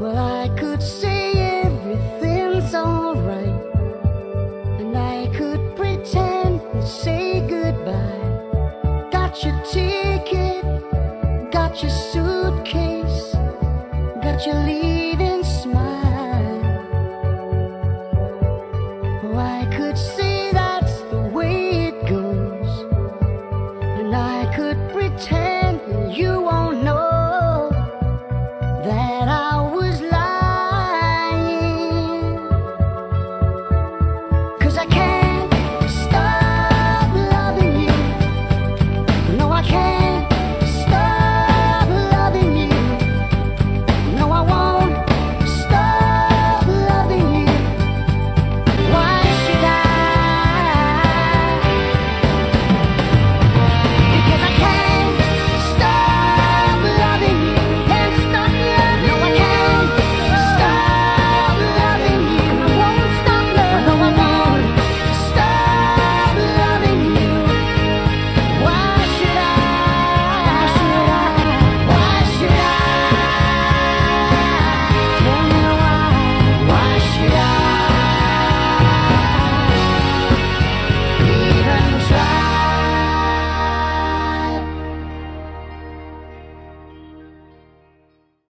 Well, I could say everything's alright, and I could pretend to say goodbye. Got your ticket, got your suitcase, got your leaving smile. Well, I could say that's the way it goes, and I Cause I can't